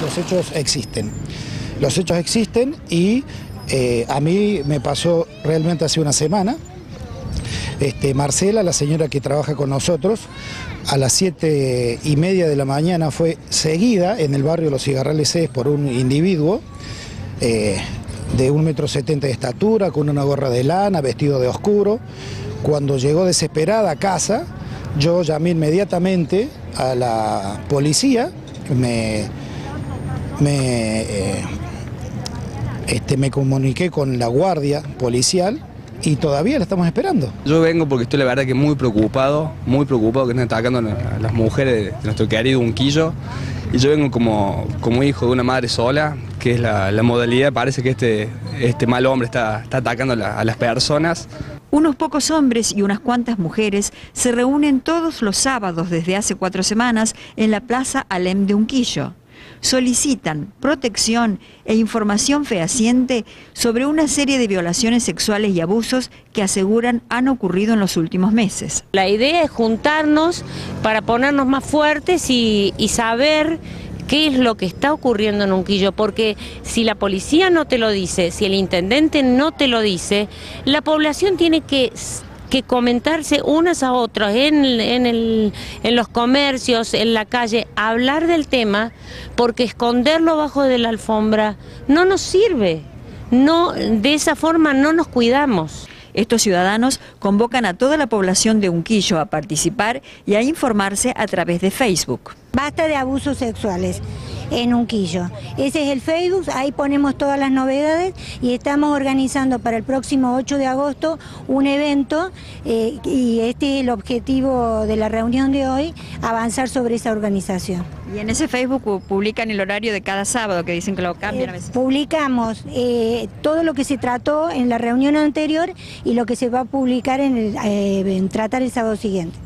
Los hechos existen. Los hechos existen y eh, a mí me pasó realmente hace una semana. Este, Marcela, la señora que trabaja con nosotros, a las siete y media de la mañana fue seguida en el barrio Los Cigarrales es por un individuo eh, de un metro setenta de estatura, con una gorra de lana, vestido de oscuro. Cuando llegó desesperada a casa, yo llamé inmediatamente a la policía, me, me, eh, este, me comuniqué con la guardia policial y todavía la estamos esperando. Yo vengo porque estoy la verdad que muy preocupado, muy preocupado que están atacando a las mujeres de nuestro querido Unquillo. Y yo vengo como, como hijo de una madre sola, que es la, modalidad, parece que este, este mal hombre está, está atacando a las personas. Unos pocos hombres y unas cuantas mujeres se reúnen todos los sábados desde hace cuatro semanas en la Plaza Alem de Unquillo. Solicitan protección e información fehaciente sobre una serie de violaciones sexuales y abusos que aseguran han ocurrido en los últimos meses. La idea es juntarnos para ponernos más fuertes y, y saber qué es lo que está ocurriendo en Unquillo, porque si la policía no te lo dice, si el intendente no te lo dice, la población tiene que que comentarse unas a otras en, en el- en los comercios, en la calle, hablar del tema, porque esconderlo bajo de la alfombra no nos sirve. No, de esa forma no nos cuidamos. Estos ciudadanos convocan a toda la población de Unquillo a participar y a informarse a través de Facebook. Basta de abusos sexuales en Unquillo. Ese es el Facebook, ahí ponemos todas las novedades y estamos organizando para el próximo 8 de agosto un evento eh, y este es el objetivo de la reunión de hoy, avanzar sobre esa organización. Y en ese Facebook pu- publican el horario de cada sábado, que dicen que lo cambian a veces. Publicamos eh, todo lo que se trató en la reunión anterior y lo que se va a publicar en, el, eh, en tratar el sábado siguiente.